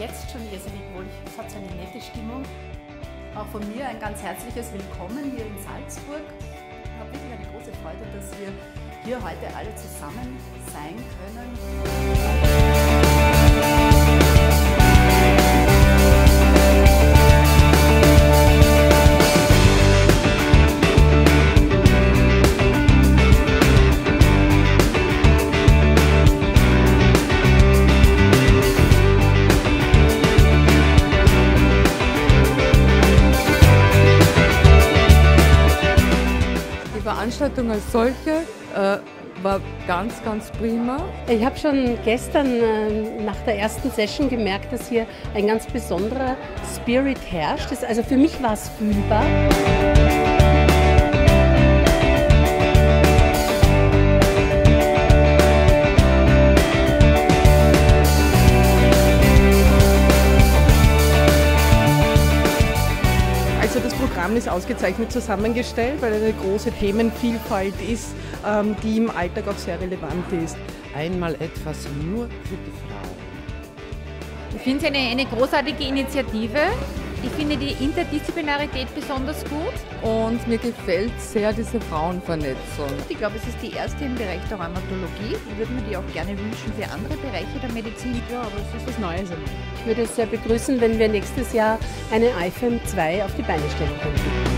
jetzt schon irrsinnig wohl. Es hat so eine nette Stimmung. Auch von mir ein ganz herzliches Willkommen hier in Salzburg. Ich habe wirklich eine große Freude, dass wir hier heute alle zusammen sein können. Die Veranstaltung als solche äh, war ganz, ganz prima. Ich habe schon gestern äh, nach der ersten Session gemerkt, dass hier ein ganz besonderer Spirit herrscht. Das, also für mich war es fühlbar. Programm ist ausgezeichnet zusammengestellt, weil eine große Themenvielfalt ist, ähm, die im Alltag auch sehr relevant ist. Einmal etwas nur für die Frauen. Ich finde es eine, eine großartige Initiative. Ich finde die Interdisziplinarität besonders gut. Und mir gefällt sehr diese Frauenvernetzung. Ich glaube, es ist die erste im Bereich der Rheumatologie. Ich würde mir die auch gerne wünschen für andere Bereiche der Medizin. Ja, aber es ist was Neues. Ich würde es sehr begrüßen, wenn wir nächstes Jahr eine IFEM 2 auf die Beine stellen könnten.